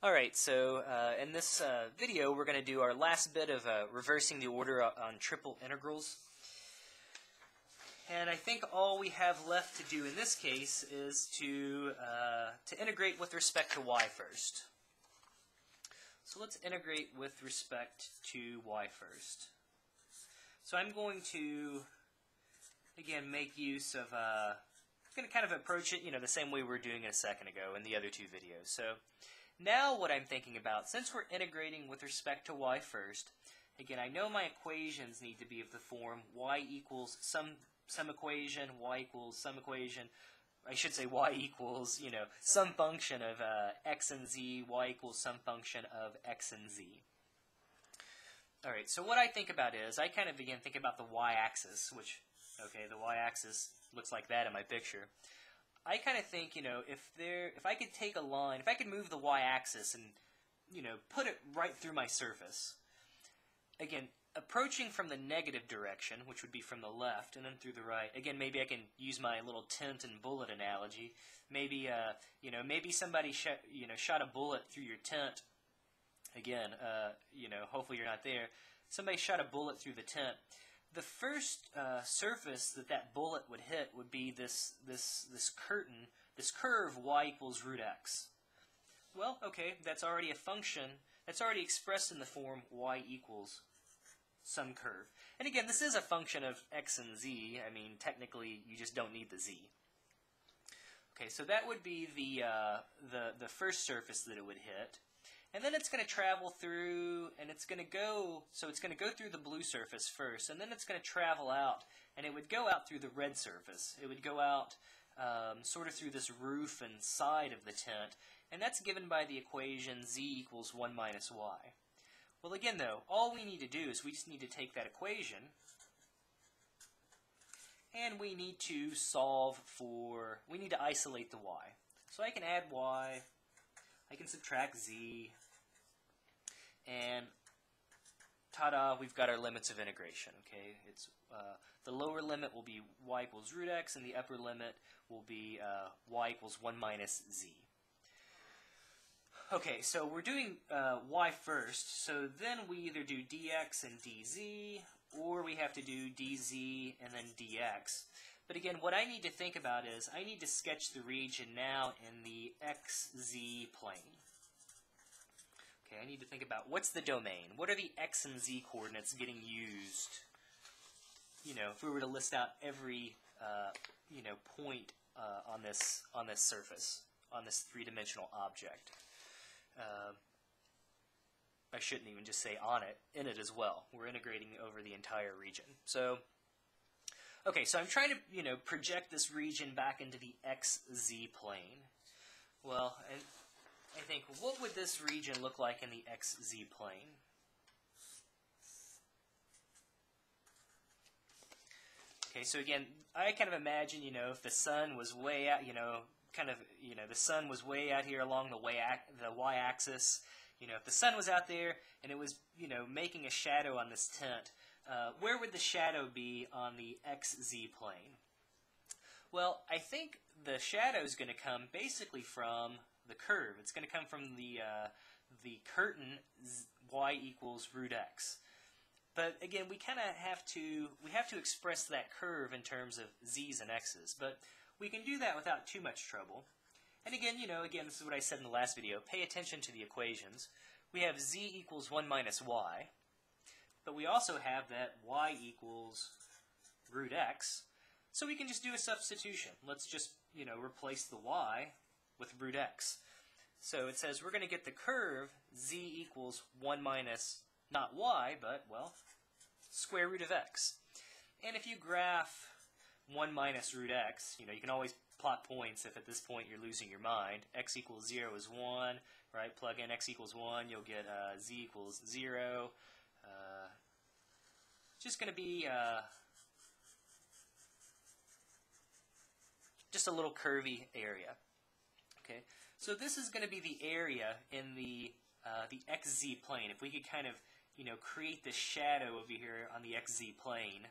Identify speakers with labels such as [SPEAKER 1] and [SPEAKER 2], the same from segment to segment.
[SPEAKER 1] Alright, so uh, in this uh, video we're going to do our last bit of uh, reversing the order on triple integrals. And I think all we have left to do in this case is to, uh, to integrate with respect to y first. So let's integrate with respect to y first. So I'm going to, again, make use of, uh, I'm going to kind of approach it, you know, the same way we were doing it a second ago in the other two videos. So now what I'm thinking about, since we're integrating with respect to y first, again, I know my equations need to be of the form y equals some, some equation, y equals some equation, I should say y equals, you know, some function of uh, x and z, y equals some function of x and z. Alright, so what I think about is, I kind of begin thinking about the y-axis, which, okay, the y-axis looks like that in my picture. I kind of think, you know, if there, if I could take a line, if I could move the y-axis and, you know, put it right through my surface. Again, approaching from the negative direction, which would be from the left, and then through the right. Again, maybe I can use my little tent and bullet analogy. Maybe, uh, you know, maybe somebody shot, you know, shot a bullet through your tent. Again, uh, you know, hopefully you're not there. Somebody shot a bullet through the tent the first uh, surface that that bullet would hit would be this, this, this curtain, this curve y equals root x. Well, okay, that's already a function. That's already expressed in the form y equals some curve. And again, this is a function of x and z. I mean, technically, you just don't need the z. Okay, so that would be the, uh, the, the first surface that it would hit. And then it's going to travel through, and it's going to go, so it's going to go through the blue surface first, and then it's going to travel out, and it would go out through the red surface. It would go out um, sort of through this roof and side of the tent, and that's given by the equation z equals 1 minus y. Well, again, though, all we need to do is we just need to take that equation, and we need to solve for, we need to isolate the y. So I can add y I can subtract z, and ta-da, we've got our limits of integration, okay? It's uh, The lower limit will be y equals root x, and the upper limit will be uh, y equals 1 minus z. Okay, so we're doing uh, y first, so then we either do dx and dz, or we have to do dz and then dx. But again, what I need to think about is I need to sketch the region now in the xz plane. Okay, I need to think about what's the domain? What are the x and z coordinates getting used? You know, if we were to list out every uh, you know point uh, on this on this surface on this three-dimensional object. Uh, I shouldn't even just say on it, in it as well. We're integrating over the entire region. So Okay, so I'm trying to, you know, project this region back into the xz plane. Well, and I think, what would this region look like in the xz plane? Okay, so again, I kind of imagine, you know, if the sun was way out, you know, kind of, you know, the sun was way out here along the way the y-axis. You know, if the sun was out there and it was, you know, making a shadow on this tent, uh, where would the shadow be on the xz plane? Well, I think the shadow is going to come basically from the curve. It's going to come from the uh, the curtain y equals root x. But again, we kind of have to we have to express that curve in terms of z's and x's. But we can do that without too much trouble. And again, you know, again, this is what I said in the last video. Pay attention to the equations. We have z equals 1 minus y. But we also have that y equals root x. So we can just do a substitution. Let's just, you know, replace the y with root x. So it says we're going to get the curve z equals 1 minus, not y, but, well, square root of x. And if you graph 1 minus root x, you know, you can always plot points if at this point you're losing your mind. x equals 0 is 1, right? Plug in x equals 1, you'll get uh, z equals 0 just going to be uh, just a little curvy area. Okay, so this is going to be the area in the uh, the xz plane. If we could kind of you know create this shadow over here on the xz plane.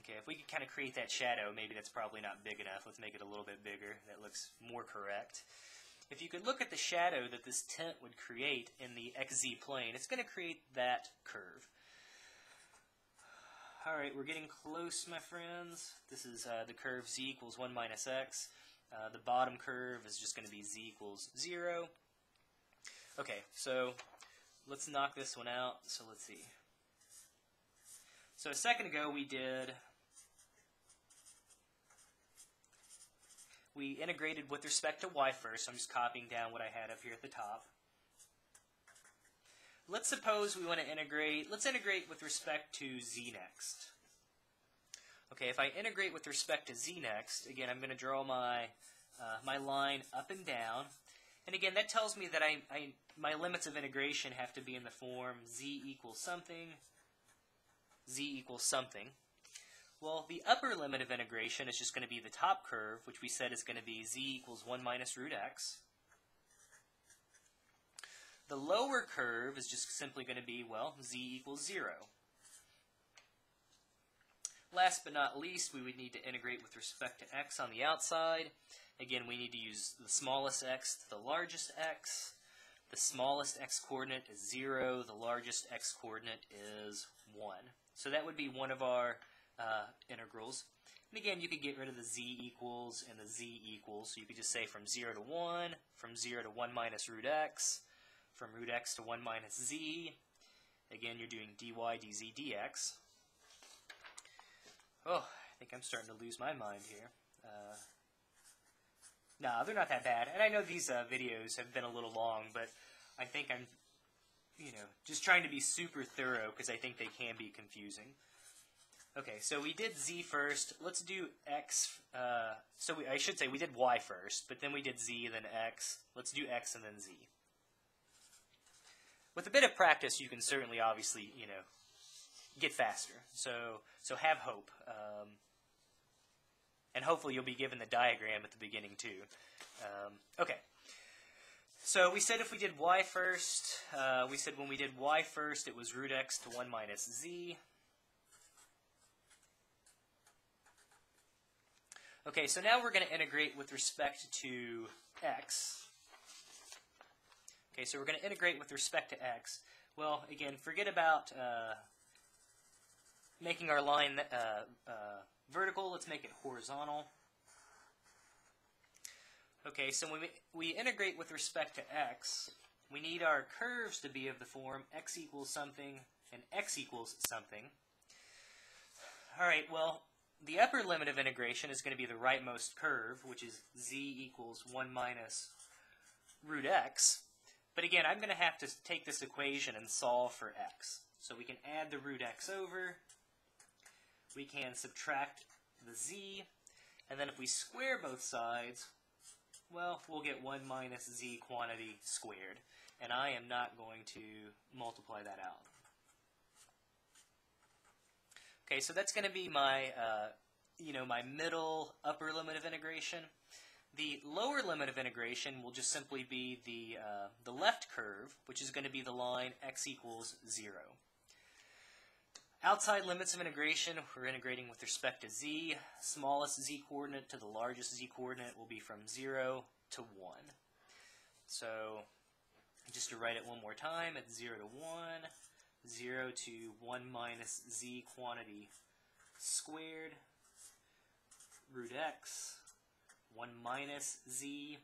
[SPEAKER 1] Okay, if we could kind of create that shadow, maybe that's probably not big enough. Let's make it a little bit bigger. That looks more correct. If you could look at the shadow that this tent would create in the xz plane, it's going to create that curve. Alright, we're getting close, my friends. This is uh, the curve z equals 1 minus x. Uh, the bottom curve is just going to be z equals 0. Okay, so let's knock this one out. So let's see. So a second ago we did we integrated with respect to y first. So I'm just copying down what I had up here at the top. Let's suppose we want to integrate, let's integrate with respect to z next. Okay, if I integrate with respect to z next, again, I'm going to draw my, uh, my line up and down. And again, that tells me that I, I, my limits of integration have to be in the form z equals something, z equals something. Well, the upper limit of integration is just going to be the top curve, which we said is going to be z equals 1 minus root x. The lower curve is just simply going to be, well, z equals 0. Last but not least, we would need to integrate with respect to x on the outside. Again, we need to use the smallest x to the largest x. The smallest x coordinate is 0. The largest x coordinate is 1. So that would be one of our uh, integrals. And again, you could get rid of the z equals and the z equals. So you could just say from 0 to 1, from 0 to 1 minus root x, from root x to 1 minus z. Again, you're doing dy, dz, dx. Oh, I think I'm starting to lose my mind here. Uh, nah, they're not that bad. And I know these uh, videos have been a little long, but I think I'm, you know, just trying to be super thorough because I think they can be confusing. Okay, so we did z first. Let's do x. Uh, so we, I should say we did y first, but then we did z, then x. Let's do x and then z. With a bit of practice, you can certainly, obviously, you know, get faster. So, so have hope. Um, and hopefully you'll be given the diagram at the beginning too. Um, okay. So we said if we did y first, uh, we said when we did y first, it was root x to 1 minus z. Okay, so now we're going to integrate with respect to x. Okay, so we're going to integrate with respect to x. Well, again, forget about uh, making our line uh, uh, vertical. Let's make it horizontal. Okay, so when we, we integrate with respect to x, we need our curves to be of the form x equals something and x equals something. All right, well, the upper limit of integration is going to be the rightmost curve, which is z equals 1 minus root x. But again, I'm going to have to take this equation and solve for x. So we can add the root x over. We can subtract the z. And then if we square both sides, well, we'll get 1 minus z quantity squared. And I am not going to multiply that out. Okay, so that's going to be my, uh, you know, my middle upper limit of integration. The lower limit of integration will just simply be the, uh, the left curve, which is going to be the line x equals 0. Outside limits of integration, we're integrating with respect to z. Smallest z coordinate to the largest z coordinate will be from 0 to 1. So just to write it one more time, it's 0 to 1, 0 to 1 minus z quantity squared, root x, 1 minus z,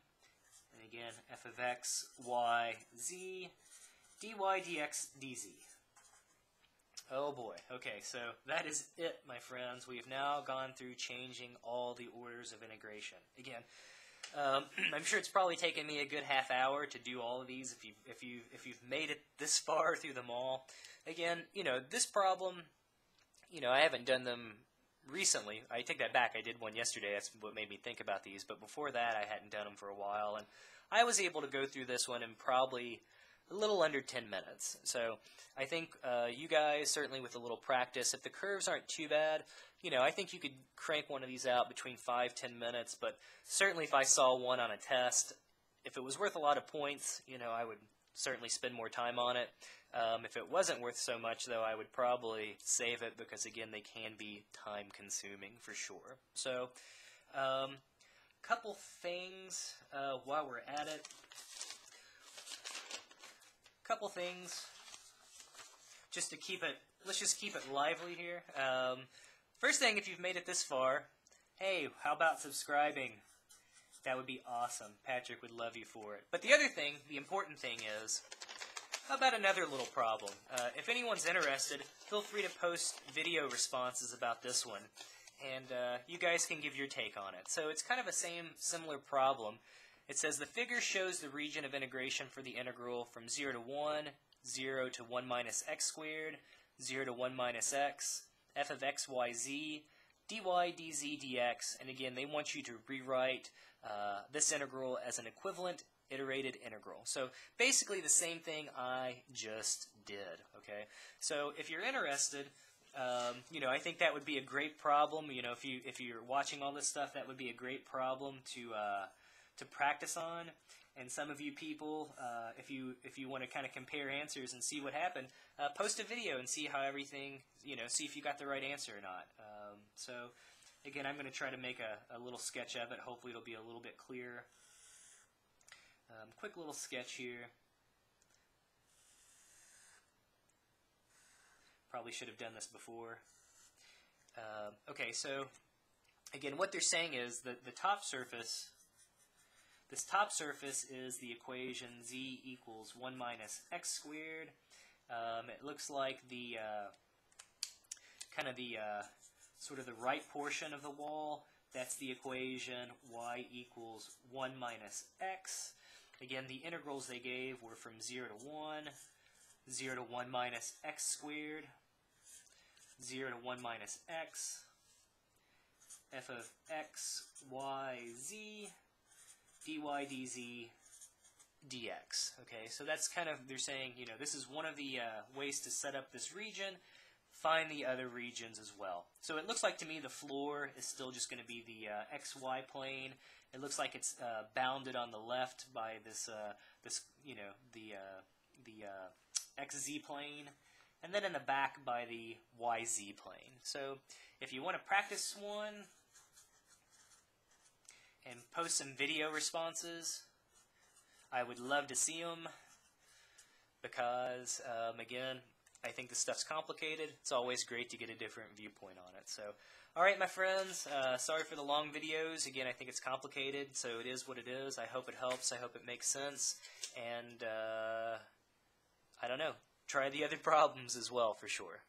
[SPEAKER 1] and again, f of x, y, z, dy, dx, dz. Oh boy. Okay, so that is it, my friends. We have now gone through changing all the orders of integration. Again, um, I'm sure it's probably taken me a good half hour to do all of these. If you if you if you've made it this far through them all, again, you know this problem. You know, I haven't done them recently. I take that back. I did one yesterday. That's what made me think about these. But before that, I hadn't done them for a while, and I was able to go through this one in probably a little under 10 minutes. So I think uh, you guys, certainly with a little practice, if the curves aren't too bad, you know, I think you could crank one of these out between 5, 10 minutes. But certainly if I saw one on a test, if it was worth a lot of points, you know, I would certainly spend more time on it. Um, if it wasn't worth so much, though, I would probably save it because, again, they can be time consuming for sure. So, um, couple things uh, while we're at it. Couple things just to keep it, let's just keep it lively here. Um, first thing, if you've made it this far, hey, how about subscribing? That would be awesome. Patrick would love you for it. But the other thing, the important thing is, how about another little problem? Uh, if anyone's interested, feel free to post video responses about this one, and uh, you guys can give your take on it. So it's kind of a same similar problem. It says the figure shows the region of integration for the integral from 0 to 1, 0 to 1 minus x squared, 0 to 1 minus x, f of x, y, z, dy, dz, dx, and again, they want you to rewrite uh, this integral as an equivalent iterated integral. So basically the same thing I just did, okay? So if you're interested, um, you know, I think that would be a great problem. You know, if you if you're watching all this stuff, that would be a great problem to uh, to practice on. And some of you people, uh, if you if you want to kind of compare answers and see what happened, uh, post a video and see how everything, you know, see if you got the right answer or not. Um, so again, I'm going to try to make a, a little sketch of it. Hopefully, it'll be a little bit clearer. Um, quick little sketch here. Probably should have done this before. Uh, okay, so again, what they're saying is that the top surface, this top surface is the equation z equals 1 minus x squared. Um, it looks like the uh, kind of the uh, sort of the right portion of the wall. That's the equation y equals 1 minus x. Again, the integrals they gave were from 0 to 1, 0 to 1 minus x squared, 0 to 1 minus x, f of x, y, z, dy, dz, dx. Okay, so that's kind of, they're saying, you know, this is one of the uh, ways to set up this region. Find the other regions as well. So it looks like to me the floor is still just going to be the uh, xy plane. It looks like it's uh, bounded on the left by this, uh, this you know, the, uh, the uh, xz plane and then in the back by the YZ plane. So if you want to practice one and post some video responses, I would love to see them because, um, again, I think this stuff's complicated. It's always great to get a different viewpoint on it. So, all right, my friends, uh, sorry for the long videos. Again, I think it's complicated, so it is what it is. I hope it helps. I hope it makes sense. And uh, I don't know try the other problems as well for sure.